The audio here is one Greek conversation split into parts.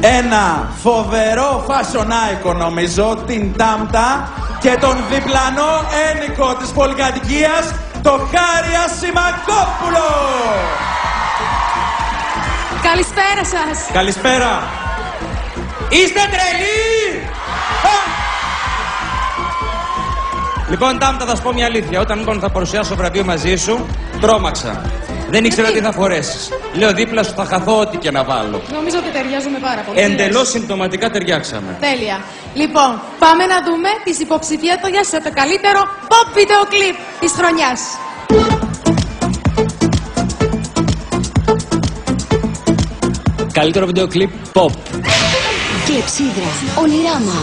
Ένα φοβερό φασονάικο νομίζω, την Τάμτα και τον διπλανό ένικο της πολυκατοικίας, το Χάρια Σιμακόπουλο. Καλησπέρα σας. Καλησπέρα. Είστε τρελοί! Α! Λοιπόν, Τάμτα, θα σου πω μια αλήθεια. Όταν λοιπόν θα παρουσιάσω βραβείο μαζί σου, τρόμαξα. Δεν ήξερα τι θα φορέσεις. Λέω δίπλα σου θα χαθώ ό,τι και να βάλω. Νομίζω ότι ταιριάζουμε πάρα πολύ. Εντελώς συμπτωματικά ταιριάξαμε. Τέλεια. Λοιπόν, πάμε να δούμε τις υποψηφιότητες σε το καλύτερο pop βίντεο κλιπ της χρονιάς. Καλύτερο βίντεο κλιπ pop. Κλεψίδρα, ονειράμα.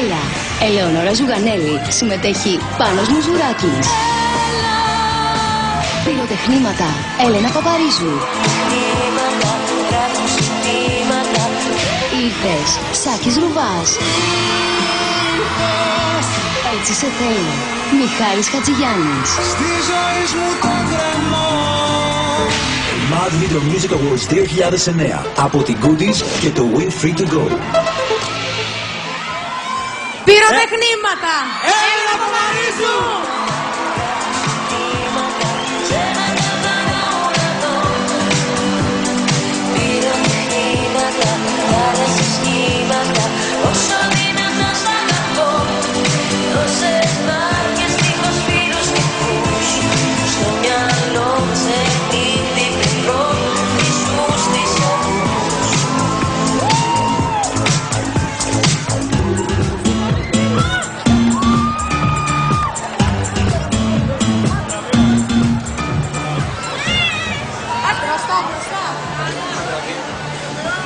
Έλα, Ελεονόρα Ζουγανέλη, συμμετέχει Πάνος Μουζουράκης. Πυροτεχνήματα, Έλενα Παπαρίζου. Ήρθες, Σάκης Ρουβάς. Έτσι σε θέλω, Μιχάλης Χατζηγιάννης. Mad Video Music Awards 2009 από την Goodies και το Win Free to Go. Πυροτεχνήματα!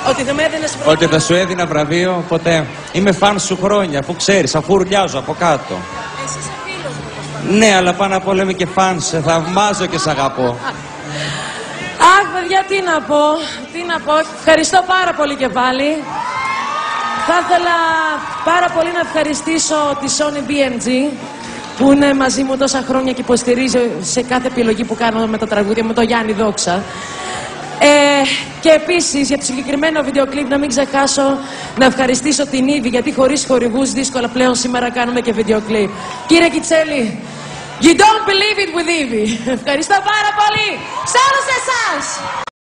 Ότι δεν με έδινες Ότι θα σου έδινα βραβείο ποτέ. Είμαι φαν σου χρόνια, αφού ξέρεις, αφού ουρλιάζω από κάτω. Εσύ είσαι φίλος μου. Ναι, αλλά πάνω απ' όλα είμαι και φαν. Σε θαυμάζω και σε αγαπώ. Αχ, παιδιά, τι να πω. Τι να πω. Ευχαριστώ πάρα πολύ και πάλι. Θα ήθελα πάρα πολύ να ευχαριστήσω τη Sony BMG που είναι μαζί μου τόσα χρόνια και υποστηρίζει σε κάθε επιλογή που κάνω με τα τραγούδια με το Γιάννη Δόξα. Ε, και επίσης για το συγκεκριμένο βίντεο κλιπ να μην ξεχάσω να ευχαριστήσω την Ήβη γιατί χωρίς χορηγούς δύσκολα πλέον σήμερα κάνουμε και βίντεο κλιπ. Κύριε Κιτσέλη, you don't believe it with Ivy. Ευχαριστώ πάρα πολύ. Σε όλους εσάς.